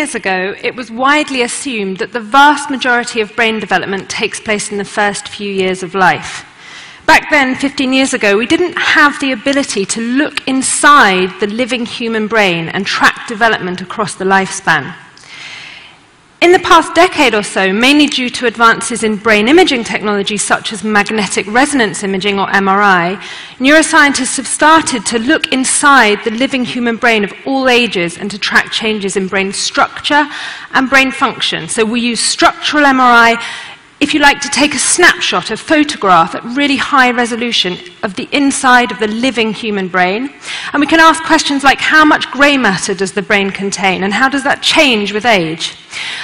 years ago, it was widely assumed that the vast majority of brain development takes place in the first few years of life. Back then, 15 years ago, we didn't have the ability to look inside the living human brain and track development across the lifespan. In the past decade or so, mainly due to advances in brain imaging technology such as magnetic resonance imaging or MRI, neuroscientists have started to look inside the living human brain of all ages and to track changes in brain structure and brain function. So we use structural MRI if you like to take a snapshot, a photograph at really high resolution of the inside of the living human brain. And we can ask questions like how much grey matter does the brain contain and how does that change with age?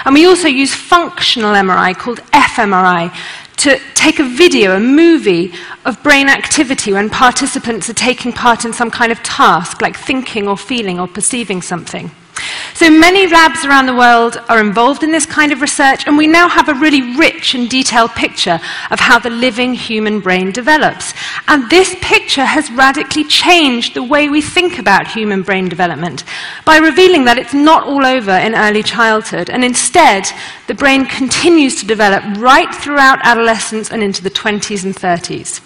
And we also use functional MRI called fMRI to take a video, a movie of brain activity when participants are taking part in some kind of task like thinking or feeling or perceiving something. So many labs around the world are involved in this kind of research, and we now have a really rich and detailed picture of how the living human brain develops. And this picture has radically changed the way we think about human brain development by revealing that it's not all over in early childhood, and instead, the brain continues to develop right throughout adolescence and into the 20s and 30s.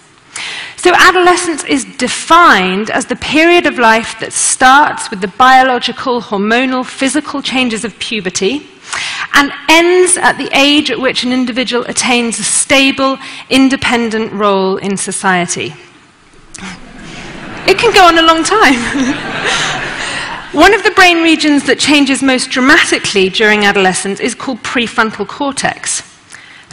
So, adolescence is defined as the period of life that starts with the biological, hormonal, physical changes of puberty and ends at the age at which an individual attains a stable, independent role in society. It can go on a long time. One of the brain regions that changes most dramatically during adolescence is called prefrontal cortex.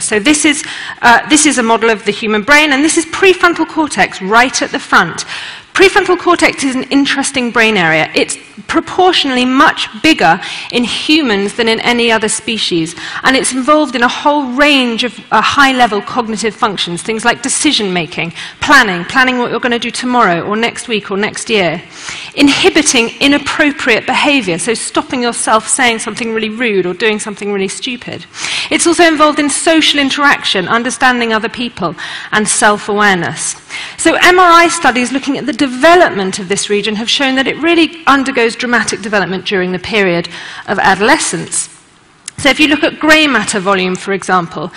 So this is, uh, this is a model of the human brain, and this is prefrontal cortex right at the front. Prefrontal cortex is an interesting brain area. It's proportionally much bigger in humans than in any other species, and it's involved in a whole range of uh, high level cognitive functions, things like decision making, planning, planning what you're going to do tomorrow or next week or next year, inhibiting inappropriate behavior, so stopping yourself saying something really rude or doing something really stupid. It's also involved in social interaction, understanding other people, and self awareness. So, MRI studies looking at the development of this region have shown that it really undergoes dramatic development during the period of adolescence. So if you look at grey matter volume, for example,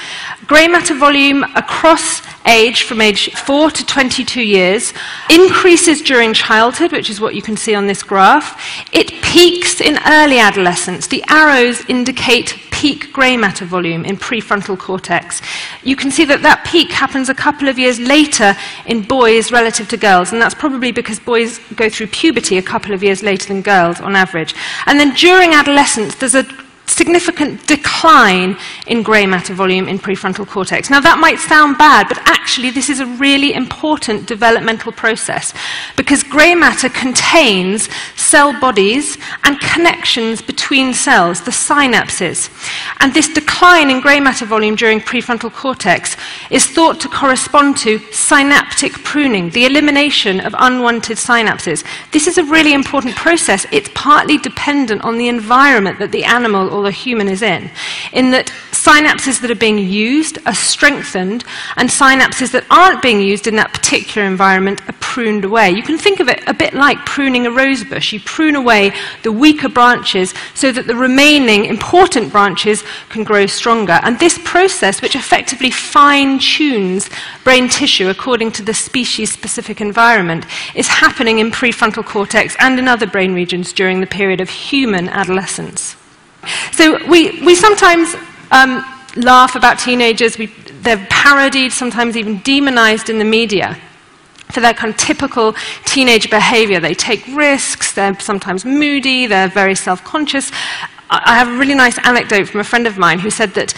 grey matter volume across age from age 4 to 22 years increases during childhood, which is what you can see on this graph. It peaks in early adolescence. The arrows indicate peak grey matter volume in prefrontal cortex. You can see that that peak happens a couple of years later in boys relative to girls, and that's probably because boys go through puberty a couple of years later than girls on average. And then during adolescence, there's a significant decline in grey matter volume in prefrontal cortex. Now, that might sound bad, but actually, this is a really important developmental process because grey matter contains cell bodies and connections between cells, the synapses. And this decline in grey matter volume during prefrontal cortex is thought to correspond to synaptic pruning, the elimination of unwanted synapses. This is a really important process. It's partly dependent on the environment that the animal or the human is in, in that synapses that are being used are strengthened, and synapses that aren't being used in that particular environment are pruned away. You can think of it a bit like pruning a rose bush. You prune away the weaker branches so that the remaining important branches can grow stronger. And this process, which effectively fine tunes brain tissue according to the species specific environment, is happening in prefrontal cortex and in other brain regions during the period of human adolescence. So we, we sometimes um, laugh about teenagers. We, they're parodied, sometimes even demonized in the media for their kind of typical teenage behavior. They take risks, they're sometimes moody, they're very self conscious. I have a really nice anecdote from a friend of mine who said that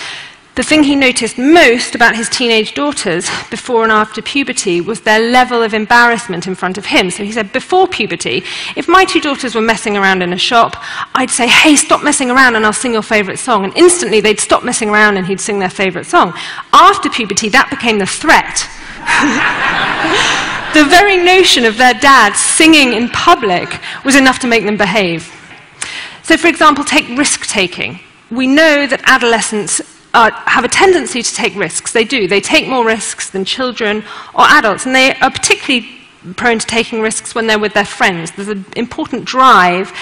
the thing he noticed most about his teenage daughters before and after puberty was their level of embarrassment in front of him. So he said, before puberty, if my two daughters were messing around in a shop, I'd say, hey, stop messing around and I'll sing your favorite song. And instantly they'd stop messing around and he'd sing their favorite song. After puberty, that became the threat. the very notion of their dad singing in public was enough to make them behave. So, for example, take risk taking. We know that adolescents have a tendency to take risks. They do. They take more risks than children or adults, and they are particularly prone to taking risks when they're with their friends. There's an important drive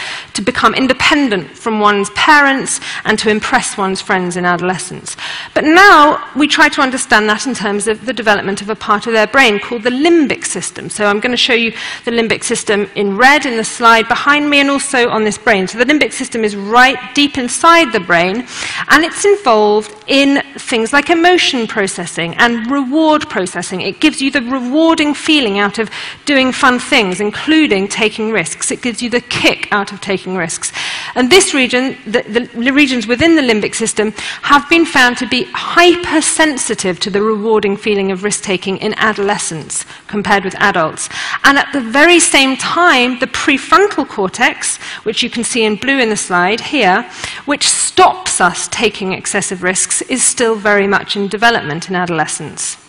to become independent from one's parents and to impress one's friends in adolescence. But now we try to understand that in terms of the development of a part of their brain called the limbic system. So I'm going to show you the limbic system in red in the slide behind me and also on this brain. So the limbic system is right deep inside the brain and it's involved in things like emotion processing and reward processing. It gives you the rewarding feeling out of doing fun things, including taking risks. It gives you the kick out of taking risks. And this region, the, the regions within the limbic system, have been found to be hypersensitive to the rewarding feeling of risk taking in adolescents compared with adults. And at the very same time, the prefrontal cortex, which you can see in blue in the slide here, which stops us taking excessive risks, is still very much in development in adolescence.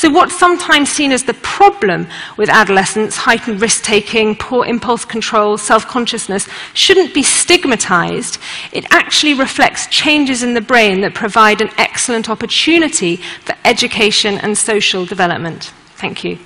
So, what's sometimes seen as the problem with adolescents, heightened risk taking, poor impulse control, self consciousness, shouldn't be stigmatized. It actually reflects changes in the brain that provide an excellent opportunity for education and social development. Thank you.